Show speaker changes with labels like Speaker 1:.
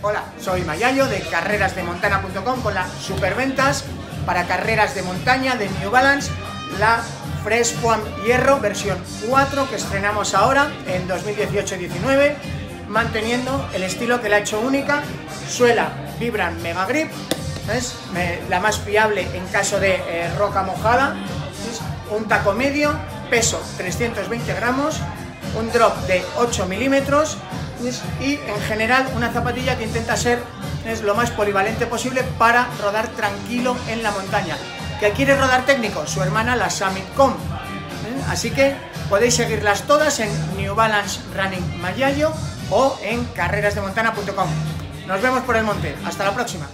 Speaker 1: Hola, soy Mayayo de carrerasdemontana.com con las superventas para carreras de montaña de New Balance, la Fresh One Hierro versión 4 que estrenamos ahora en 2018-19, manteniendo el estilo que la ha hecho única, suela Vibran Mega Grip, es la más fiable en caso de eh, roca mojada, un taco medio, peso 320 gramos, un drop de 8 milímetros y en general una zapatilla que intenta ser es lo más polivalente posible para rodar tranquilo en la montaña. ¿Que quiere rodar técnico? Su hermana la Summitcom. ¿eh? Así que podéis seguirlas todas en New Balance Running Mayayo o en carrerasdemontana.com. Nos vemos por el monte. Hasta la próxima.